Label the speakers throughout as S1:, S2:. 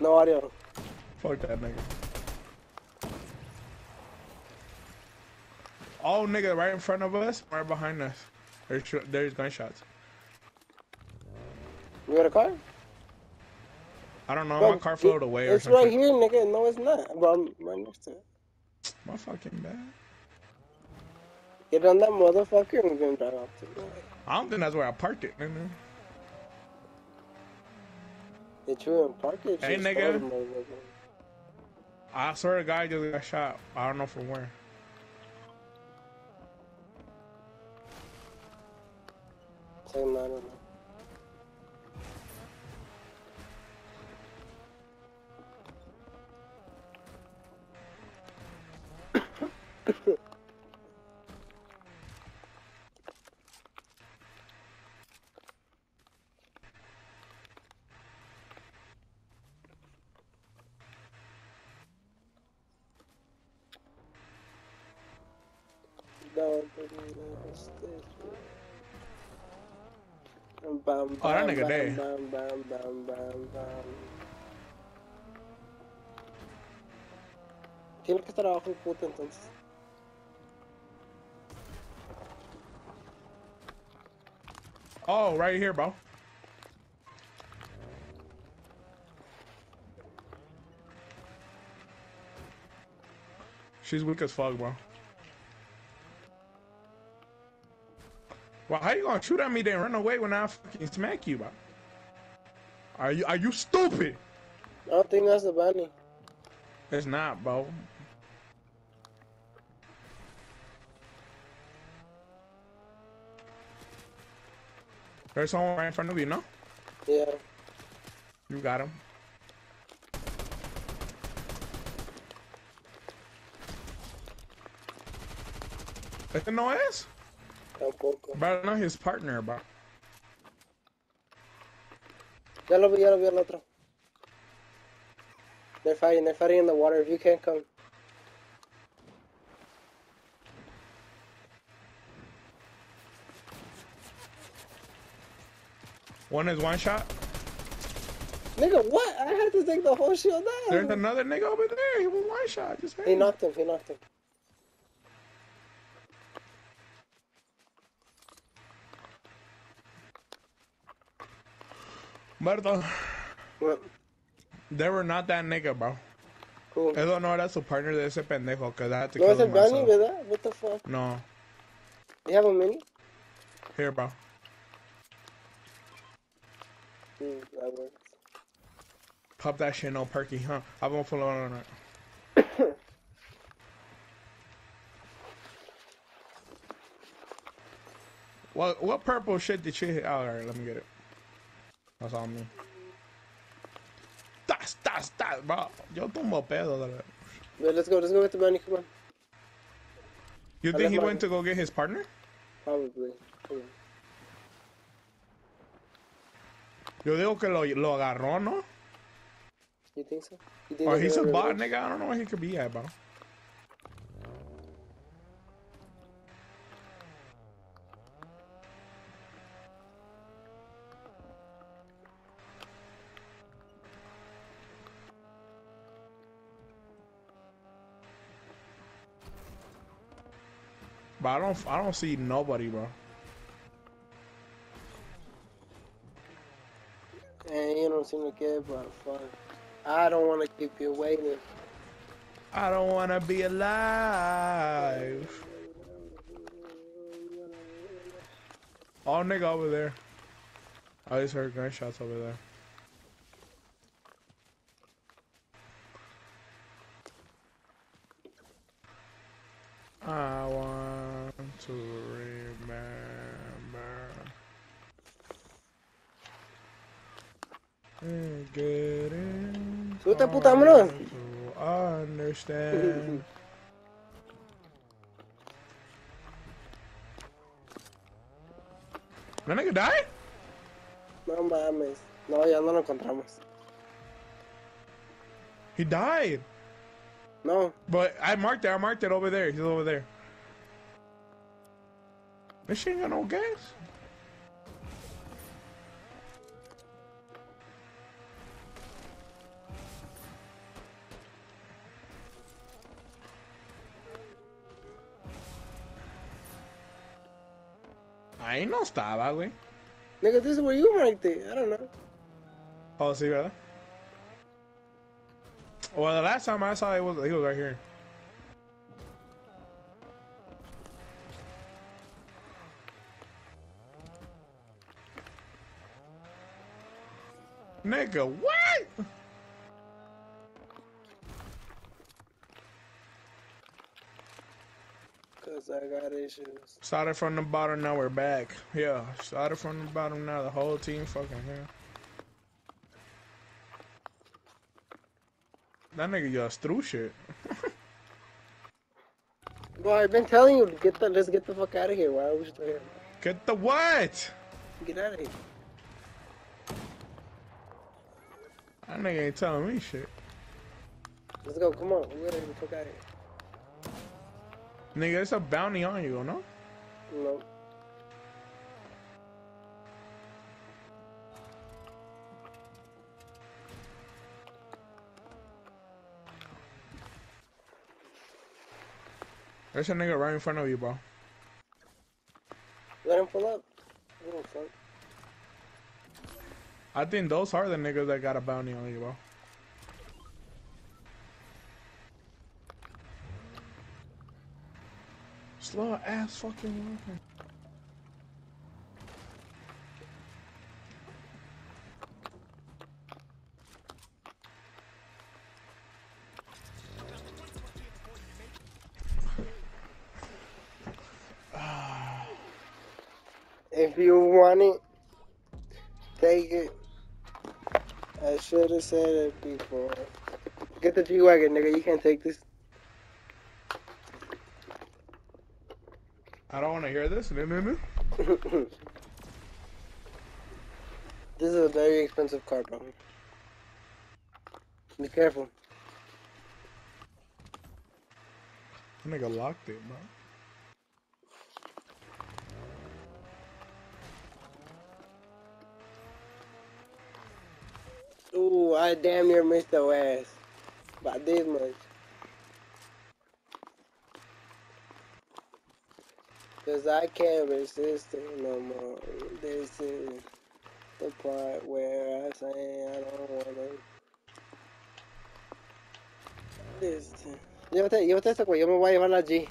S1: No audio.
S2: Fuck that nigga. Oh, nigga, right in front of us, right behind us. There's, there's gunshots.
S1: You got a car?
S2: I don't know,
S1: Bro,
S2: my car floated
S1: it-
S2: away or
S1: It's right
S2: something.
S1: here, nigga. No, it's not. Bro, I'm right next to it.
S2: My fucking bad.
S1: Get on that motherfucker and we're gonna drive off to it.
S2: I don't think that's where I parked it, nigga.
S1: They true and park it.
S2: Hey, nigga.
S1: stole the motherfucker.
S2: I swear to God, I just got shot. I don't know from where.
S1: Same, I don't know. Down to the United States. Bam, bam,
S2: Oh, that
S1: bam,
S2: nigga
S1: bam. Tiene que estar abajo el puto entonces.
S2: Oh, right here, bro. She's weak as fuck, bro. Well, how you gonna shoot at me then run away when I fucking smack you, bro? Are you are you stupid?
S1: I don't think that's the bunny.
S2: It's not, bro. There's someone right in front of you, no?
S1: Yeah.
S2: You got him. ¿Este no es?
S1: Tampoco.
S2: But no, his partner, bro.
S1: Ya lo vi, ya lo vi al otro. They're fighting, they're fighting in the water. If you can't come.
S2: One is one shot.
S1: Nigga, what? I had to take the whole shield down.
S2: There's another nigga over there. He was one shot. Just
S1: He knocked him, he knocked him.
S2: Muerto.
S1: What?
S2: They were not that nigga, bro.
S1: Cool.
S2: Eso no era su partner de ese pendejo, cause I had to
S1: No,
S2: kill
S1: it's a
S2: him
S1: bunny,
S2: myself.
S1: ¿verdad? What the fuck?
S2: No.
S1: You have a mini?
S2: Here, bro.
S1: Mm, that works.
S2: Pop that shit, no perky, huh? I'm gonna follow on it. What what purple shit did she hit? Oh, all right, let me get it. That's on me. Tas, tas, tas, bro. Yo tumbo pedo. la-
S1: But let's go, let's go get the bunny, come on.
S2: You think he went to go get his partner?
S1: Probably.
S2: Yo digo que lo, lo agarró, ¿no?
S1: You think so? You think
S2: Or
S1: they're
S2: he's a bot, nigga. I don't know where he could be at, bro. But I don't, I don't see nobody, bro.
S1: And you don't seem to care about fun. I don't want to keep you waiting.
S2: I don't wanna be alive. Oh, nigga over there. Oh, I just heard gunshots over there. I want to remember. And Getting
S1: Súbete, puta, vámonos.
S2: to understand. ¿That nigga die?
S1: No mames. No, ya no lo encontramos.
S2: He died.
S1: No.
S2: But I marked it. I marked it over there. He's over there. This shit ain't got no gas. Ahí no estaba, güey.
S1: Nigga, this is where you ranked it. I don't know.
S2: Oh, sí, ¿verdad? Well, the last time I saw it was he was right here. Nigga, what?
S1: Cause I got issues.
S2: Started from the bottom, now we're back. Yeah, started from the bottom, now the whole team fucking here. That nigga just threw shit.
S1: Bro, I've been telling you, get the let's get the fuck out of here. Why are we still here?
S2: Get the what?
S1: Get out of here.
S2: That nigga ain't telling me shit.
S1: Let's go. Come on, we gotta get the fuck out of here.
S2: Nigga, it's a bounty on you, no?
S1: No.
S2: There's a nigga right in front of you, bro.
S1: Let him pull up. I.
S2: I think those are the niggas that got a bounty on you, bro. Slow ass fucking walking. Ah.
S1: If you want it, take it. I should have said it before. Get the G wagon, nigga. You can't take this.
S2: I don't want to hear this.
S1: This is a very expensive car, bro. Be careful.
S2: That nigga locked it, bro.
S1: Ooh, I damn near missed the ass. By this much. Cause I can't resist it no more. This is the part where I say I don't wanna. Listen. Llévate, llévate esta, güey. Yo me voy a llevar la G.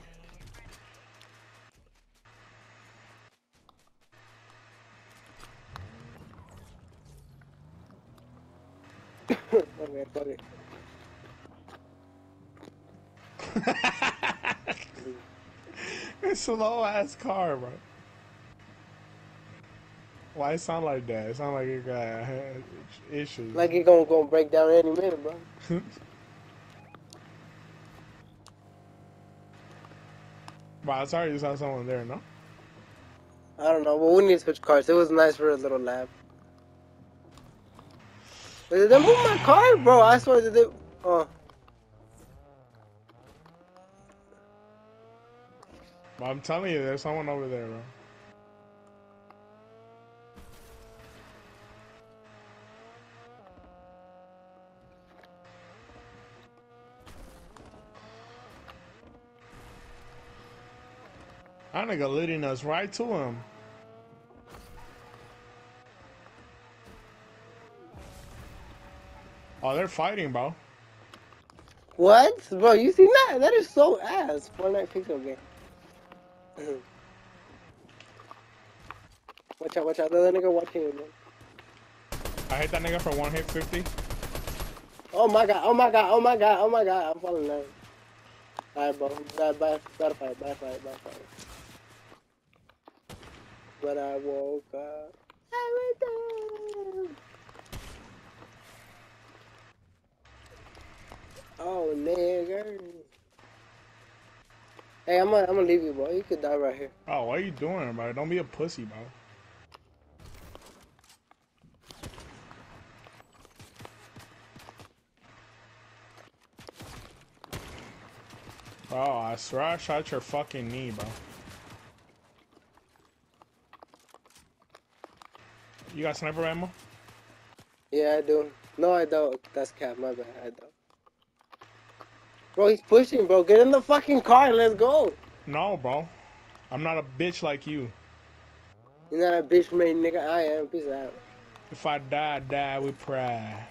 S1: okay, fuck it.
S2: It's a low ass car, bro. Why it sound like that? It sound like it got issues.
S1: Like it gonna, gonna break down any minute, bro.
S2: but I sorry you saw someone there, no?
S1: I don't know, but we need to switch cars. It was nice for a little lap. Did they move my car, bro? I swear that they. Oh,
S2: I'm telling you, there's someone over there, bro. That nigga leading us right to him. Oh, they're fighting, bro.
S1: what, bro? You seen that? That is so ass. Fortnite pixel game. Watch out! Watch out! The other nigga watching you, man.
S2: I hit that nigga for one hit 50.
S1: Oh my god! Oh my god! Oh my god! Oh my god! I'm falling down. Alright, bro. Bad, bad, bad fight. Bad fight. Bad fight. When I woke up, I went down. Oh, nigga. Hey, I'm gonna, I'm gonna leave you, bro. You could die right here.
S2: Oh, what are you doing, bro? Don't be a pussy, bro. Oh, I swear I shot your fucking knee, bro. You got sniper ammo?
S1: Yeah, I do. No, I don't. That's cap. My bad. I don't. Bro, he's pushing, bro. Get in the fucking car and let's go.
S2: No, bro. I'm not a bitch like you.
S1: You're not a bitch made nigga. I am. Peace out.
S2: If I die, I die with pride.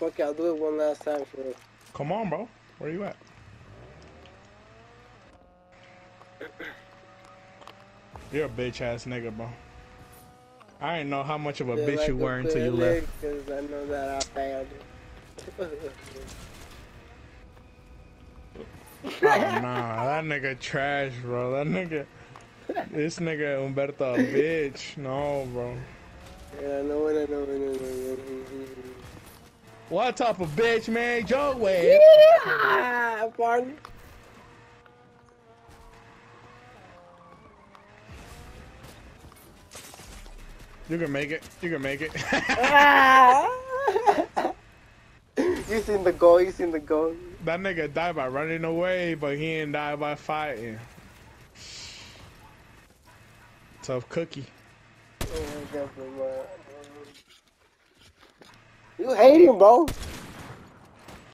S1: Fuck y'all. Do it one last time for real.
S2: Come on, bro. Where you at? You're a bitch ass nigga, bro. I didn't know how much of a
S1: Feel
S2: bitch
S1: like
S2: you were until you left.
S1: Cause I know that I failed.
S2: Oh, nah, that nigga trash, bro. That nigga, this nigga Humberto a bitch. No, bro.
S1: yeah, I know it. I know it. I know it. I know it.
S2: What type of bitch made your way?
S1: Yeah, partner.
S2: You can make it. You can make it.
S1: You seen the goal? You seen the goal?
S2: that nigga died by running away, but he didn't die by fighting. Tough cookie.
S1: Oh God. You hate him, bro.